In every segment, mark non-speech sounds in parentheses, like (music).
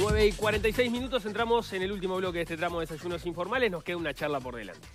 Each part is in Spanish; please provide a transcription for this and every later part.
9 y 46 minutos, entramos en el último bloque de este tramo de desayunos informales, nos queda una charla por delante.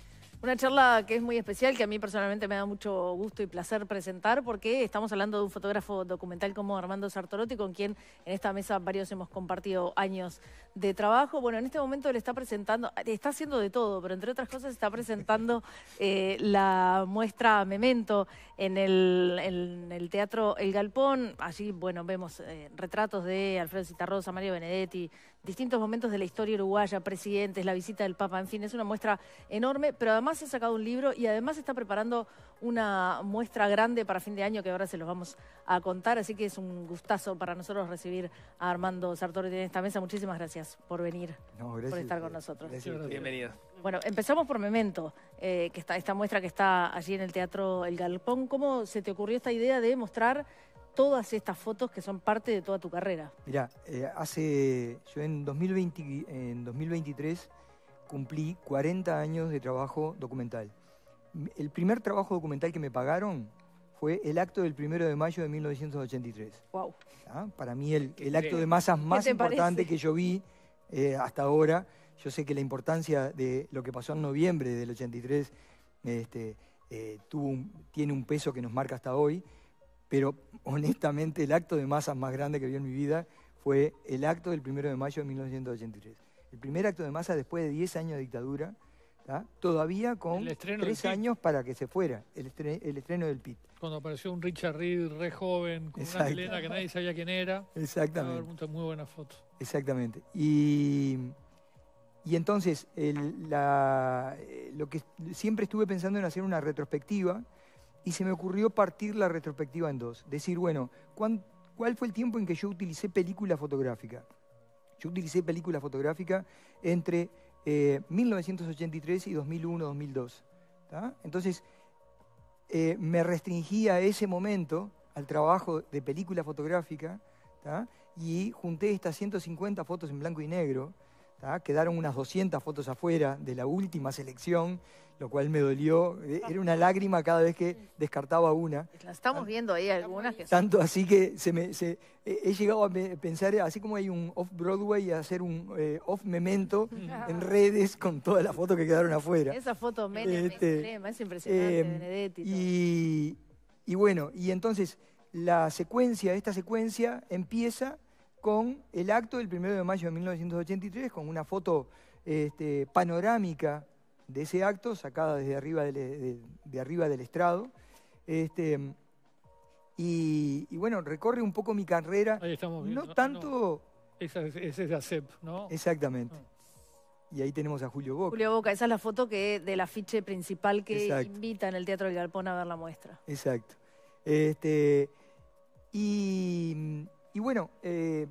Una charla que es muy especial, que a mí personalmente me da mucho gusto y placer presentar, porque estamos hablando de un fotógrafo documental como Armando Sartorotti, con quien en esta mesa varios hemos compartido años de trabajo. Bueno, en este momento le está presentando, está haciendo de todo, pero entre otras cosas está presentando (laughs) eh, la muestra Memento en el, en el, Teatro El Galpón. Allí, bueno, vemos eh, retratos de Alfredo Citarrosa, Mario Benedetti, distintos momentos de la historia uruguaya, presidentes, la visita del Papa, en fin, es una muestra enorme, pero además ha sacado un libro y además está preparando una muestra grande para fin de año que ahora se los vamos a contar, así que es un gustazo para nosotros recibir a Armando Sartori en esta mesa. Muchísimas gracias por venir, por estar con nosotros. Bienvenido. Bueno, empezamos por Memento, eh, que está esta muestra que está allí en el Teatro El Galpón. ¿Cómo se te ocurrió esta idea de mostrar todas estas fotos que son parte de toda tu carrera? Mira, eh, hace, yo en, 2020, en 2023 cumplí 40 años de trabajo documental. El primer trabajo documental que me pagaron fue el acto del primero de mayo de 1983. Wow. ¿Ah? Para mí el, acto de masas más importante que yo vi eh, hasta ahora. Yo sé que la importancia de lo que pasó en noviembre del 83 este, eh, tuvo tiene un peso que nos marca hasta hoy pero honestamente el acto de masas más grande que vi en mi vida fue el acto del 1 de mayo de 1983. El primer acto de masa después de 10 años de dictadura, todavía con tres años para que se fuera, el, estreno, del PIT. Cuando apareció un Richard Reed re joven, con una melena que nadie sabía quién era. Exactamente. Muy buena foto. Exactamente. Y, y entonces, la, lo que siempre estuve pensando en hacer una retrospectiva, y se me ocurrió partir la retrospectiva en dos. Decir, bueno, ¿cuál fue el tiempo en que yo utilicé película fotográfica? Yo utilicé película fotográfica entre 1983 eh, y 2001-2002. Entonces, eh, me restringí a ese momento al trabajo de película fotográfica y junté estas 150 fotos en blanco y negro Quedaron unas 200 fotos afuera de la última selección, lo cual me dolió. Eh, era una lágrima cada vez que descartaba una. Estamos viendo ahí algunas que Tanto así que se me, he llegado a pensar, así como hay un off-Broadway, a hacer un eh, off-memento en redes con todas las fotos que quedaron afuera. Esa foto Menem, este, es impresionante, em, Benedetti. Y, y bueno, y entonces la secuencia, esta secuencia empieza con el acto del 1 de mayo de 1983, con una foto este, panorámica de ese acto, sacada desde arriba del, de, arriba del estrado. Este, y, bueno, recorre un poco mi carrera. Ahí estamos viendo. No tanto... Ese es de ACEP, ¿no? Exactamente. Ah. Y ahí tenemos a Julio Boca. Julio Boca, esa es la foto que del afiche principal que invita en el Teatro del Galpón a ver la muestra. Exacto. Este, y, y bueno, eh,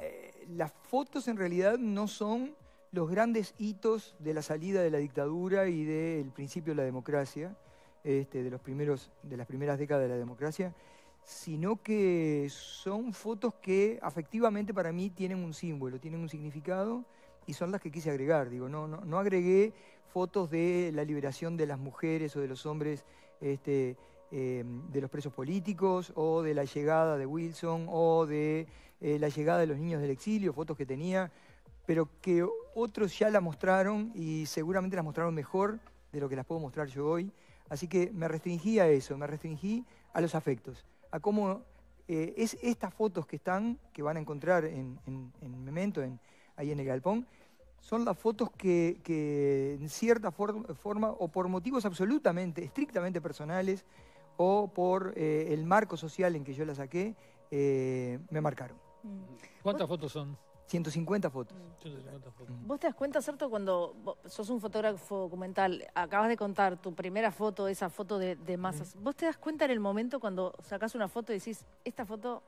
eh, las fotos en realidad no son los grandes hitos de la salida de la dictadura y del principio de la democracia, este, de, los primeros, de las primeras décadas de la democracia, sino que son fotos que afectivamente para mí tienen un símbolo, tienen un significado y son las que quise agregar. Digo, no, no, no agregué fotos de la liberación de las mujeres o de los hombres este, eh, de los presos políticos o de la llegada de Wilson o de eh, la llegada de los niños del exilio, fotos que tenía, pero que otros ya la mostraron y seguramente las mostraron mejor de lo que las puedo mostrar yo hoy. Así que me restringí a eso, me restringí a los afectos, a cómo eh, es estas fotos que están, que van a encontrar en, Memento, en, ahí en el galpón, son las fotos que, en cierta forma o por motivos absolutamente, estrictamente personales, o por eh, el marco social en que yo la saqué, eh, me marcaron. Mm. ¿Cuántas fotos son? 150 fotos. 150 fotos. Mm. Vos te das cuenta, ¿cierto? Cuando sos un fotógrafo documental, acabas de contar tu primera foto, esa foto de, masas. ¿Vos te das cuenta en el momento cuando sacás una foto y decís, esta foto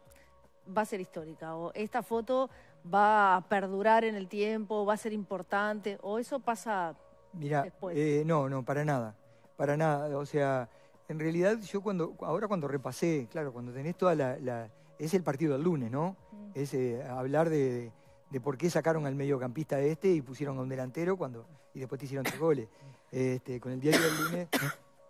va a ser histórica, o esta foto va a perdurar en el tiempo, va a ser importante, o eso pasa Mira, después? Eh, no, no, para nada. Para nada. O sea, en realidad yo cuando, ahora cuando repasé, claro, cuando tenés toda la, es el partido del lunes, ¿no? Mm. Es eh, hablar de, por qué sacaron al mediocampista este y pusieron a un delantero cuando, y después te hicieron tres goles. Este, con el diario del lunes,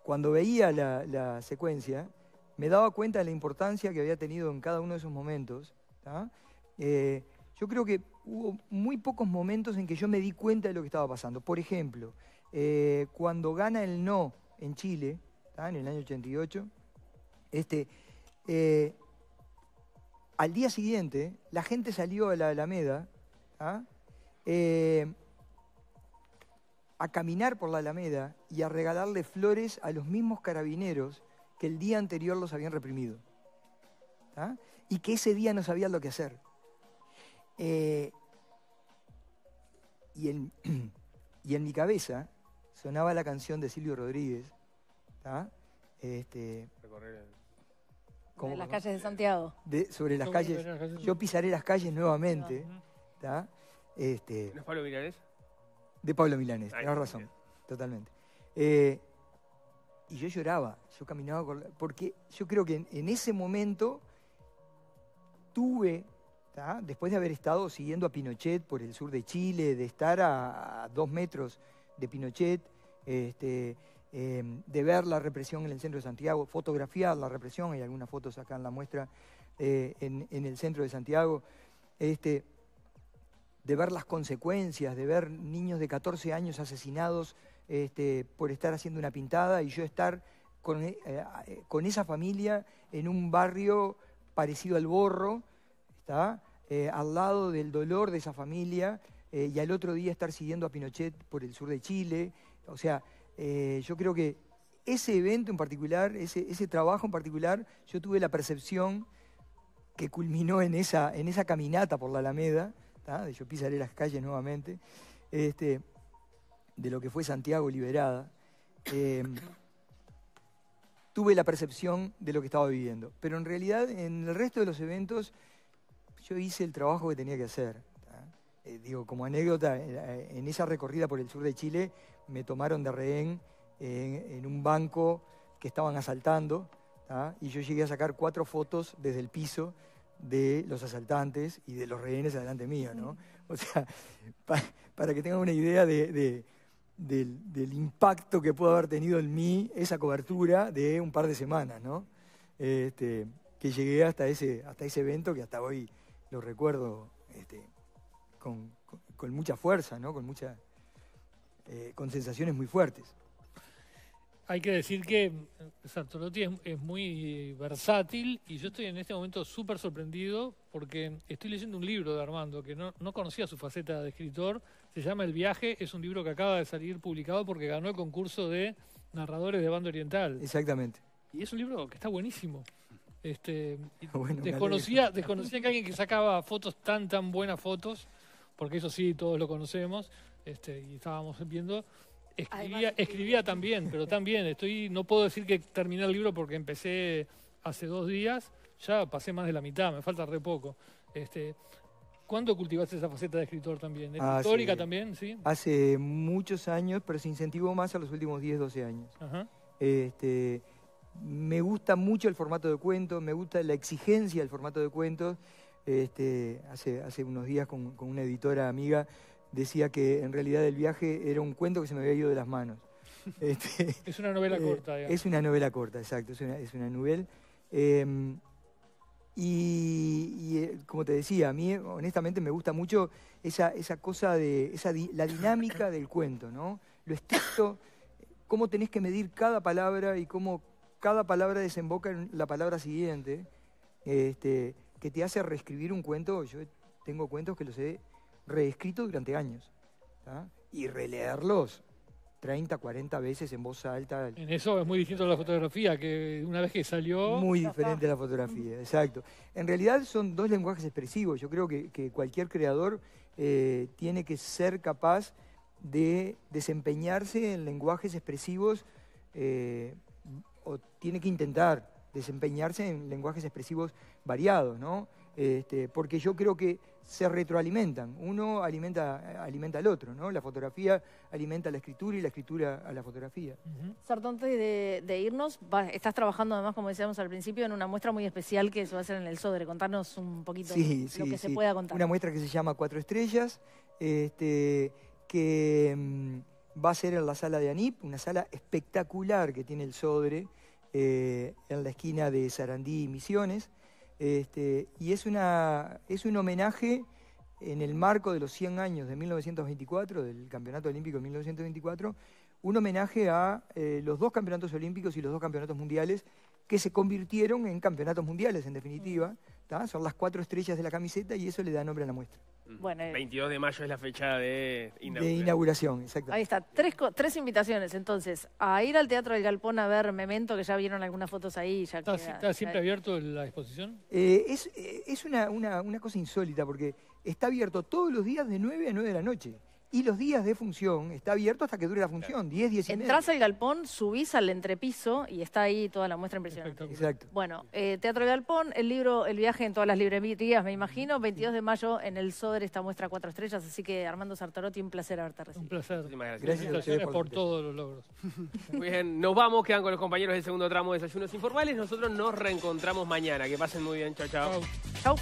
cuando veía la, secuencia, me daba cuenta de la importancia que había tenido en cada uno de esos momentos. Eh, yo creo que hubo muy pocos momentos en que yo me di cuenta de lo que estaba pasando. Por ejemplo, eh, cuando gana el no en Chile, en el año 88, este, eh, al día siguiente la gente salió a la Alameda eh, a caminar por la Alameda y a regalarle flores a los mismos carabineros que el día anterior los habían reprimido. Y que ese día no sabían lo que hacer. Eh, y, en, (clears throat) mi cabeza sonaba la canción de Silvio Rodríguez. Este, sobre las calles de Santiago. sobre las calles. Yo pisaré las calles nuevamente. Este, ¿No es Pablo Milanés? De Pablo Milanés, tienes razón, totalmente. Eh, y yo lloraba, yo caminaba porque yo creo que en ese momento tuve después de haber estado siguiendo a Pinochet por el sur de Chile, de estar a, dos metros de Pinochet, este, em, de ver la represión en el centro de Santiago, fotografiar la represión, hay algunas fotos acá en la muestra eh, en, el centro de Santiago, este, de ver las consecuencias, de ver niños de 14 años asesinados este, por estar haciendo una pintada y yo estar con, eh, eh, con esa familia en un barrio parecido al Borro, eh, al lado del dolor de esa familia y al otro día estar siguiendo a Pinochet por el sur de Chile. O sea, eh, yo creo que ese evento en particular, ese, trabajo en particular, yo tuve la percepción que culminó en esa, en esa caminata por la Alameda, de yo pisaré las calles nuevamente, este, de lo que fue Santiago liberada, tuve la percepción de lo que estaba viviendo. Pero en realidad en el resto de los eventos yo hice el trabajo que tenía que hacer. Eh, digo, como anécdota, en esa recorrida por el sur de Chile me tomaron de rehén en, un banco que estaban asaltando y yo llegué a sacar cuatro fotos desde el piso de los asaltantes y de los rehenes adelante mío, ¿no? O sea, (laughs) para que tengan una idea del, impacto que pudo haber tenido en mí esa cobertura de un par de semanas, ¿no? Este, que llegué hasta ese, hasta ese evento que hasta hoy lo recuerdo este, con, mucha fuerza, ¿no? con, mucha, eh, con sensaciones muy fuertes. Hay que decir que Sartolotti es, muy versátil y yo estoy en este momento súper sorprendido porque estoy leyendo un libro de Armando que no, no, conocía su faceta de escritor. Se llama El viaje, es un libro que acaba de salir publicado porque ganó el concurso de narradores de Banda Oriental. Exactamente. Y es un libro que está buenísimo. Este, (laughs) desconocía, desconocía que alguien que sacaba fotos tan, tan buenas fotos, porque eso sí, todos lo conocemos, este, y estábamos viendo, escribía, escribía también, pero también, estoy, no puedo decir que terminé el libro porque empecé hace dos días, ya pasé más de la mitad, me falta re poco. Este, ¿Cuándo cultivaste esa faceta de escritor también? ¿Es histórica también? ¿sí? Hace muchos años, pero se incentivó más a los últimos 10, 12 años. Este, me gusta mucho el formato de cuentos, me gusta la exigencia del formato de cuentos. Este, hace, hace unos días con, una editora amiga decía que en realidad el viaje era un cuento que se me había ido de las manos. (laughs) Este, es una novela eh, corta. Es una novela corta, exacto, es una, es una novela. Em, y, eh, como te decía, a mí honestamente me gusta mucho esa, esa cosa de esa, la dinámica del cuento, ¿no? Lo estricto, cómo tenés que medir cada palabra y cómo cada palabra desemboca en la palabra siguiente, este, que te hace reescribir un cuento. Yo tengo cuentos que los he reescrito durante años. Y releerlos 30, 40 veces en voz alta. En eso es muy distinto a la fotografía, que una vez que salió... Muy diferente a la fotografía, exacto. En realidad son dos lenguajes expresivos. Yo creo que, cualquier creador eh, tiene que ser capaz de desempeñarse en lenguajes expresivos eh, o tiene que intentar desempeñarse en lenguajes expresivos variados, ¿no? Este, porque yo creo que se retroalimentan. Uno alimenta, alimenta al otro, ¿no? La fotografía alimenta a la escritura y la escritura a la fotografía. Uh antes de, irnos, estás trabajando además, como decíamos al principio, en una muestra muy especial que se va a hacer en el Sodre. Contarnos un poquito lo que se pueda contar. Una muestra que se llama Cuatro Estrellas, este, que... Mm, va a ser en la sala de ANIP, una sala espectacular que tiene el Sodre eh, en la esquina de Sarandí y Misiones. Este, y es, una, es un homenaje en el marco de los 100 años de 1924, del Campeonato Olímpico de 1924, un homenaje a eh, los dos campeonatos olímpicos y los dos campeonatos mundiales que se convirtieron en campeonatos mundiales, en definitiva. Son las cuatro estrellas de la camiseta y eso le da nombre a la muestra. Bueno, 22 eh, de mayo es la fecha de inauguración. De inauguración, exacto. Ahí está, tres, tres invitaciones entonces. A ir al Teatro del Galpón a ver Memento, que ya vieron algunas fotos ahí. Ya ¿Está, siempre abierto la exposición? Eh, es es una, una, una cosa insólita porque está abierto todos los días de 9 a 9 de la noche. Y los días de función está abierto hasta que dure la función, 10, 10 y Entrás al galpón, subís al entrepiso y está ahí toda la muestra impresionante. Exacto. Bueno, eh, Teatro del Galpón, el libro El viaje en todas las librerías, me imagino. 22 de mayo en el Soder esta muestra cuatro estrellas. Así que Armando Sartorotti, un placer haberte recibido. Un placer. gracias. Gracias, por, todos los logros. (laughs) Muy bien, nos vamos, quedan con los compañeros del segundo tramo de Desayunos Informales. Nosotros nos reencontramos mañana. Que pasen muy bien. Chao, chao. Chao.